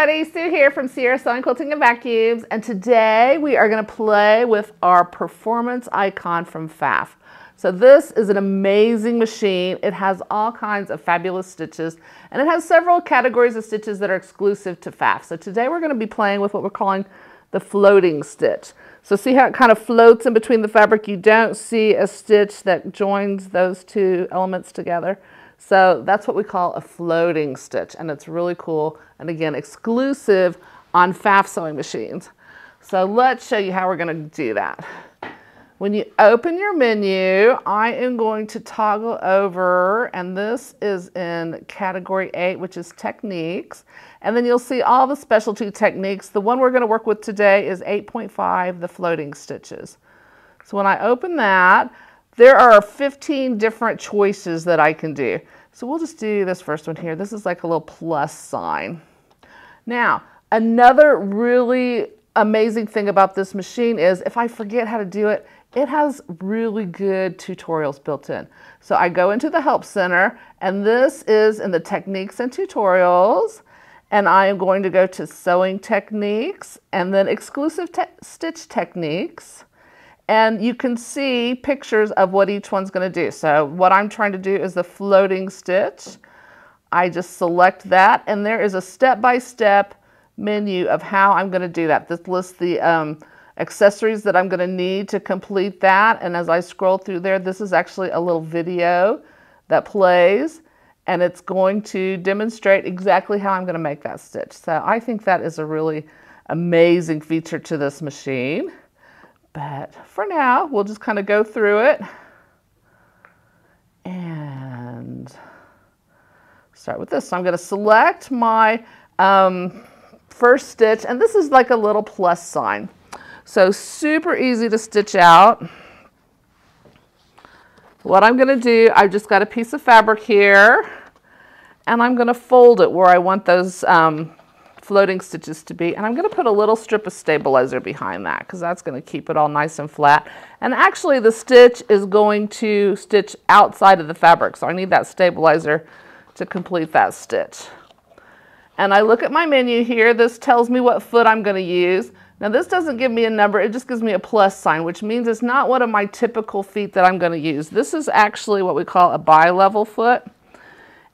everybody, Sue here from Sierra Sewing Quilting and Vacuums and today we are going to play with our performance icon from Pfaff. So this is an amazing machine. It has all kinds of fabulous stitches and it has several categories of stitches that are exclusive to Pfaff. So today we're going to be playing with what we're calling the floating stitch. So see how it kind of floats in between the fabric? You don't see a stitch that joins those two elements together. So that's what we call a floating stitch and it's really cool and again exclusive on Pfaff sewing machines. So let's show you how we're going to do that. When you open your menu, I am going to toggle over and this is in category 8 which is techniques and then you'll see all the specialty techniques. The one we're going to work with today is 8.5 the floating stitches. So when I open that there are 15 different choices that I can do. So we'll just do this first one here. This is like a little plus sign. Now, another really amazing thing about this machine is if I forget how to do it, it has really good tutorials built in. So I go into the Help Center, and this is in the Techniques and Tutorials, and I am going to go to Sewing Techniques, and then Exclusive te Stitch Techniques, and you can see pictures of what each one's going to do. So what I'm trying to do is the floating stitch. I just select that and there is a step-by-step -step menu of how I'm going to do that. This lists the um, accessories that I'm going to need to complete that. And as I scroll through there, this is actually a little video that plays and it's going to demonstrate exactly how I'm going to make that stitch. So I think that is a really amazing feature to this machine. But for now, we'll just kind of go through it and start with this. So I'm going to select my um, first stitch, and this is like a little plus sign. So super easy to stitch out. What I'm going to do, I've just got a piece of fabric here, and I'm going to fold it where I want those um, floating stitches to be. And I'm going to put a little strip of stabilizer behind that because that's going to keep it all nice and flat. And actually the stitch is going to stitch outside of the fabric. So I need that stabilizer to complete that stitch. And I look at my menu here. This tells me what foot I'm going to use. Now this doesn't give me a number, it just gives me a plus sign, which means it's not one of my typical feet that I'm going to use. This is actually what we call a bi-level foot.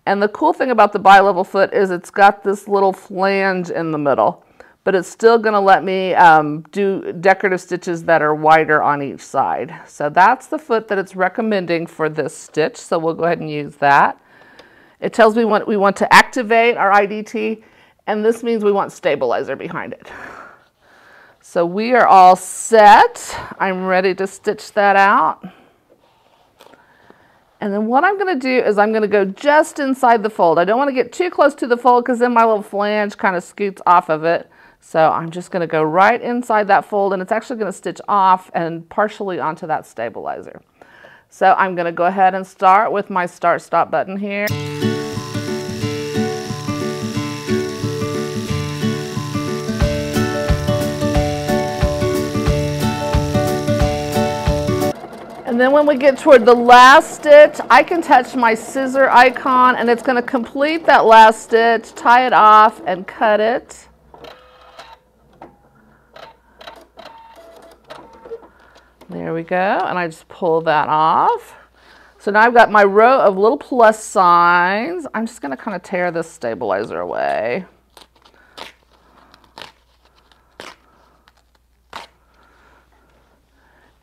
And the cool thing about the bi-level foot is it's got this little flange in the middle, but it's still gonna let me um, do decorative stitches that are wider on each side. So that's the foot that it's recommending for this stitch. So we'll go ahead and use that. It tells me what we want to activate our IDT, and this means we want stabilizer behind it. So we are all set. I'm ready to stitch that out. And then what I'm going to do is I'm going to go just inside the fold. I don't want to get too close to the fold because then my little flange kind of scoots off of it. So I'm just going to go right inside that fold and it's actually going to stitch off and partially onto that stabilizer. So I'm going to go ahead and start with my start stop button here. And then when we get toward the last stitch, I can touch my scissor icon and it's going to complete that last stitch, tie it off and cut it. There we go. And I just pull that off. So now I've got my row of little plus signs. I'm just going to kind of tear this stabilizer away.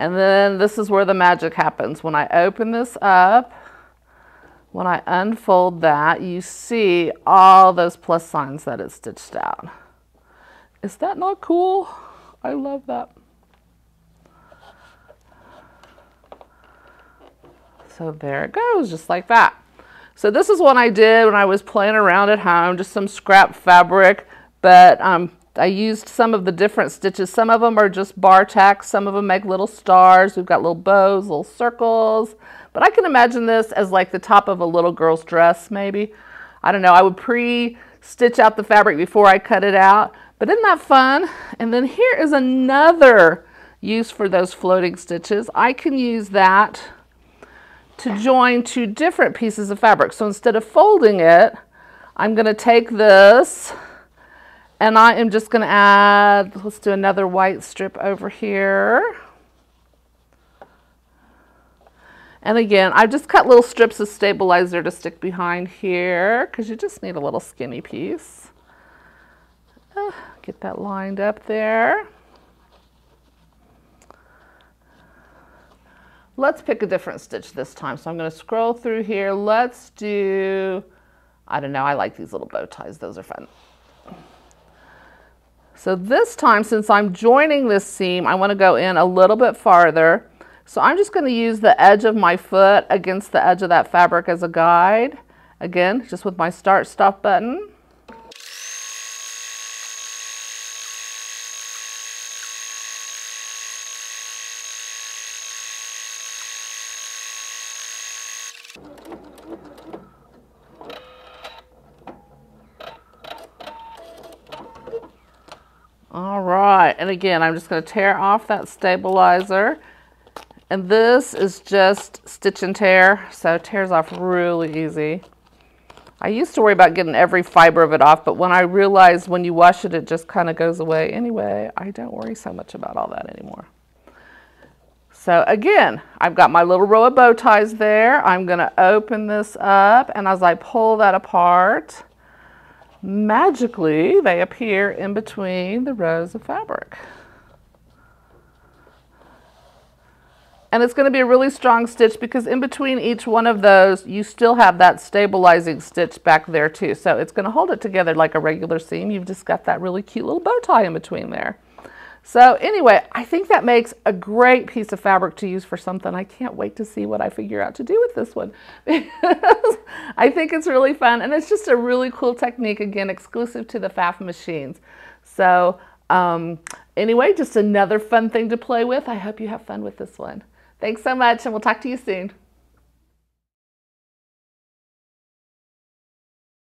And then this is where the magic happens. When I open this up, when I unfold that, you see all those plus signs that it stitched out. Is that not cool? I love that. So there it goes, just like that. So this is what I did when I was playing around at home, just some scrap fabric, but um, I used some of the different stitches. Some of them are just bar tacks. Some of them make little stars. We've got little bows, little circles. But I can imagine this as like the top of a little girl's dress, maybe. I don't know. I would pre-stitch out the fabric before I cut it out. But isn't that fun? And then here is another use for those floating stitches. I can use that to join two different pieces of fabric. So instead of folding it, I'm going to take this And I am just going to add, let's do another white strip over here. And again, I've just cut little strips of stabilizer to stick behind here because you just need a little skinny piece. Uh, get that lined up there. Let's pick a different stitch this time. So I'm going to scroll through here. Let's do, I don't know, I like these little bow ties. Those are fun. So this time, since I'm joining this seam, I want to go in a little bit farther. So I'm just going to use the edge of my foot against the edge of that fabric as a guide. Again, just with my start stop button. All right, and again, I'm just going to tear off that stabilizer and this is just stitch and tear, so it tears off really easy. I used to worry about getting every fiber of it off, but when I realized when you wash it, it just kind of goes away anyway, I don't worry so much about all that anymore. So again, I've got my little row of bow ties there. I'm going to open this up, and as I pull that apart, magically they appear in between the rows of fabric. And it's going to be a really strong stitch because in between each one of those, you still have that stabilizing stitch back there too. So it's going to hold it together like a regular seam. You've just got that really cute little bow tie in between there. So anyway, I think that makes a great piece of fabric to use for something. I can't wait to see what I figure out to do with this one. I think it's really fun and it's just a really cool technique, again, exclusive to the Pfaff machines. So um, anyway, just another fun thing to play with. I hope you have fun with this one. Thanks so much, and we'll talk to you soon.